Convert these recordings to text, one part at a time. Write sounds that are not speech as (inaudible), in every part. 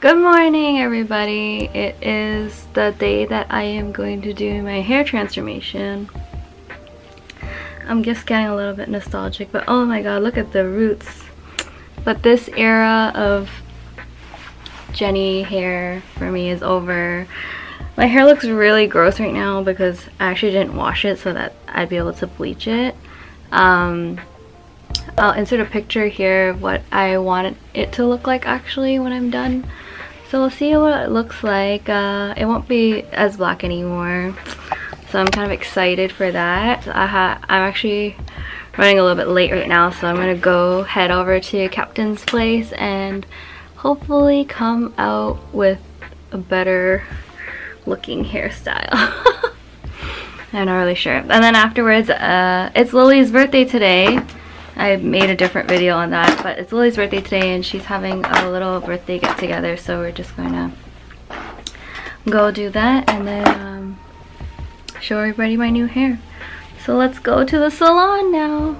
Good morning everybody. It is the day that I am going to do my hair transformation. I'm just getting a little bit nostalgic but oh my god look at the roots. But this era of Jennie hair for me is over. My hair looks really gross right now because I actually didn't wash it so that I'd be able to bleach it. Um, I'll insert a picture here of what I want it to look like actually when I'm done. So we'll see what it looks like. Uh, it won't be as black anymore. So I'm kind of excited for that. I I'm actually running a little bit late right now so I'm gonna go head over to Captain's place and hopefully come out with a better looking hairstyle. (laughs) I'm not really sure. And then afterwards, uh, it's Lily's birthday today. I made a different video on that, but it's Lily's birthday today and she's having a little birthday get together, so we're just going to go do that and then um, show everybody my new hair. So let's go to the salon now.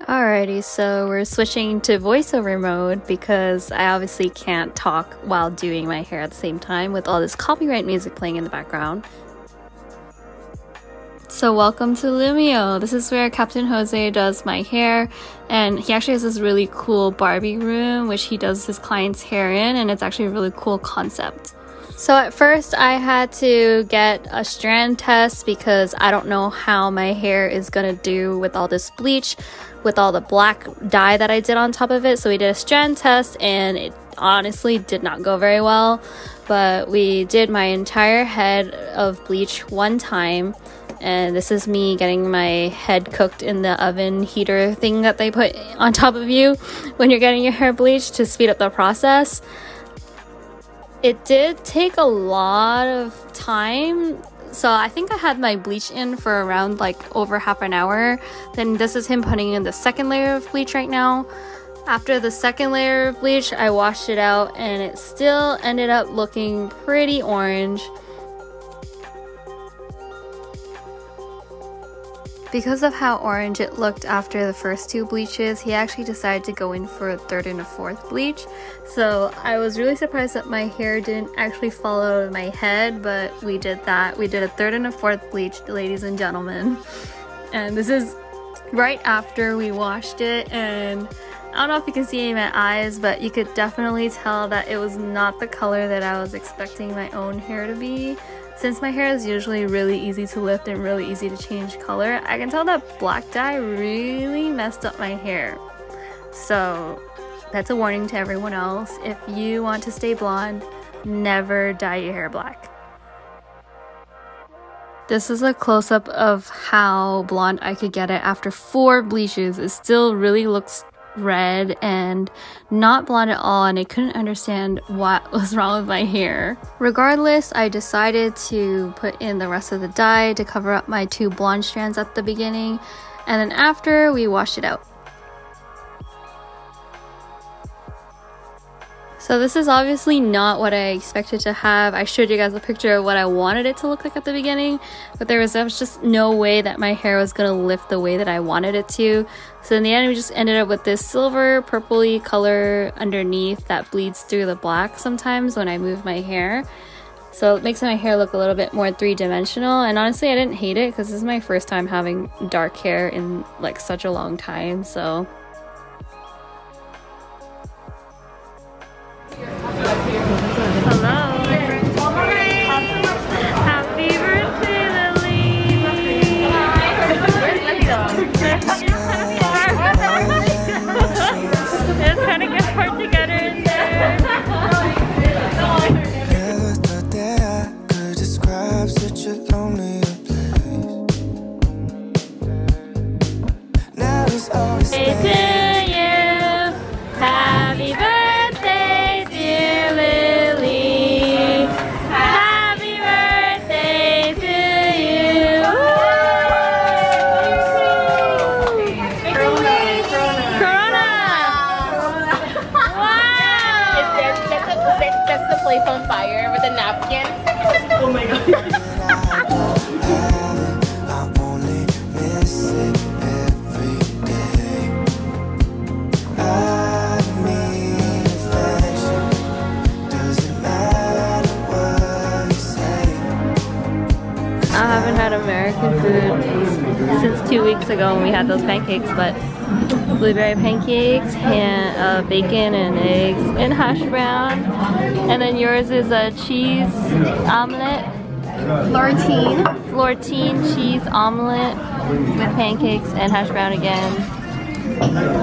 Alrighty, so we're switching to voiceover mode because I obviously can't talk while doing my hair at the same time with all this copyright music playing in the background. So welcome to Lumio. This is where Captain Hosae does my hair and he actually has this really cool Barbie room which he does his clients hair in and it's actually a really cool concept. So at first I had to get a strand test because I don't know how my hair is gonna do with all this bleach with all the black dye that I did on top of it. So we did a strand test and it honestly did not go very well. But we did my entire head of bleach one time. And this is me getting my head cooked in the oven heater thing that they put on top of you when you're getting your hair bleached to speed up the process. It did take a lot of time so I think I had my bleach in for around like over half an hour. Then this is him putting in the second layer of bleach right now. After the second layer of bleach, I washed it out and it still ended up looking pretty orange. Because of how orange it looked after the first two bleaches, he actually decided to go in for a third and a fourth bleach. So I was really surprised that my hair didn't actually fall out of my head, but we did that. We did a third and a fourth bleach, ladies and gentlemen. (laughs) And this is right after we washed it and I don't know if you can see my eyes, but you could definitely tell that it was not the color that I was expecting my own hair to be. Since my hair is usually really easy to lift and really easy to change color, I can tell that black dye really messed up my hair. So that's a warning to everyone else. If you want to stay blonde, never dye your hair black. This is a close-up of how blonde I could get it after four bleaches. It still really looks red and not blonde at all and I couldn't understand what (laughs) was wrong with my hair. Regardless, I decided to put in the rest of the dye to cover up my two blonde strands at the beginning and then after we washed it out. So this is obviously not what I expected to have. I showed you guys a picture of what I wanted it to look like at the beginning, but there was, just no way that my hair was gonna lift the way that I wanted it to. So in the end, we just ended up with this silver purpley color underneath that bleeds through the black sometimes when I move my hair. So it makes my hair look a little bit more three-dimensional and honestly I didn't hate it because this is my first time having dark hair in like such a long time so I haven't had American food since two weeks ago when we had those pancakes, but blueberry pancakes, and uh, bacon and eggs, and hash brown. And then yours is a cheese omelet Florentine. Florentine cheese omelet with pancakes and hash brown again.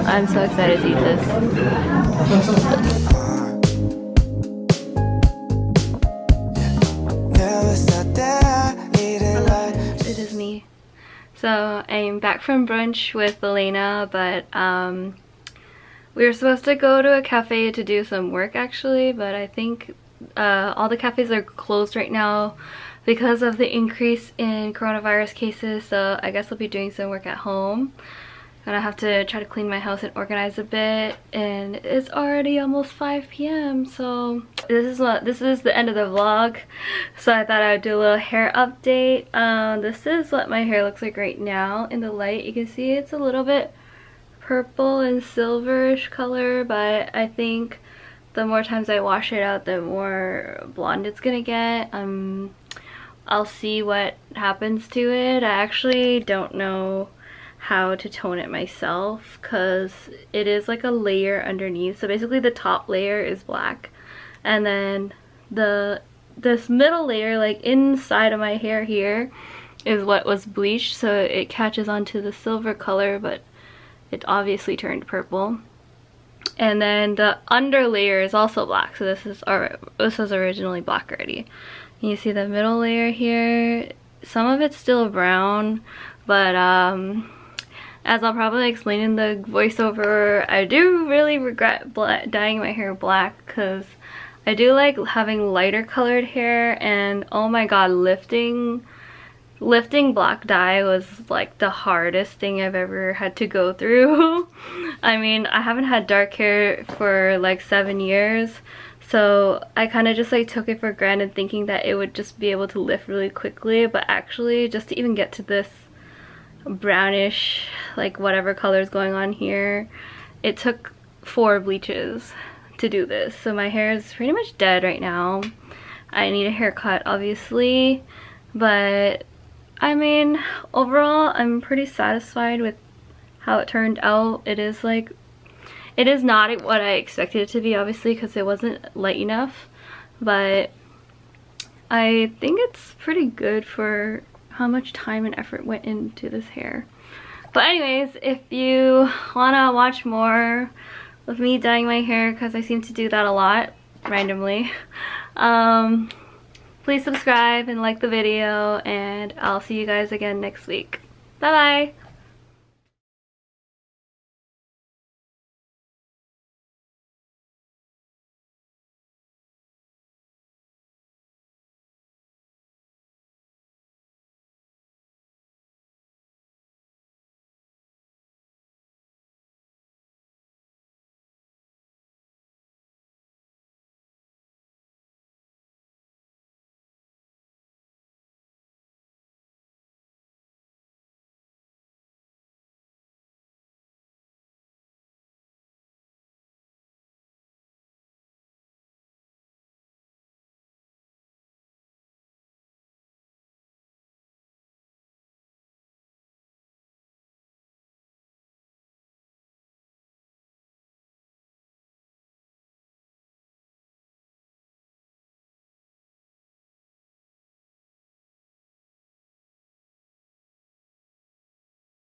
I'm so excited to eat this. It is me. So I'm back from brunch with Elena, but um, we were supposed to go to a cafe to do some work actually, but I think uh, all the cafes are closed right now because of the increase in coronavirus cases, so I guess I'll be doing some work at home. Gonna have to try to clean my house and organize a bit and it's already almost 5 p.m. so this is what this is the end of the vlog so I thought I would do a little hair update. Um, this is what my hair looks like right now in the light. You can see it's a little bit purple and silverish color but I think the more times I wash it out the more blonde it's gonna get. Um, I'll see what happens to it. I actually don't know how to tone it myself because it is like a layer underneath. So basically the top layer is black and then the this middle layer like inside of my hair here is what was bleached so it catches onto the silver color but it obviously turned purple. And then the under layer is also black so this is this was originally black already. You see the middle layer here some of it's still brown but um as I'll probably explain in the voiceover, I do really regret dyeing my hair black because I do like having lighter colored hair and oh my god, lifting lifting black dye was like the hardest thing I've ever had to go through. (laughs) I mean, I haven't had dark hair for like seven years, so I kind of just like took it for granted thinking that it would just be able to lift really quickly, but actually just to even get to this brownish like whatever color is going on here it took four bleaches to do this. So my hair is pretty much dead right now. I need a haircut obviously but I mean overall I'm pretty satisfied with how it turned out. It is like it is not what I expected it to be obviously because it wasn't light enough but I think it's pretty good for how much time and effort went into this hair. But anyways, if you want to watch more of me dyeing my hair, because I seem to do that a lot, randomly, (laughs) um, please subscribe and like the video, and I'll see you guys again next week. Bye-bye!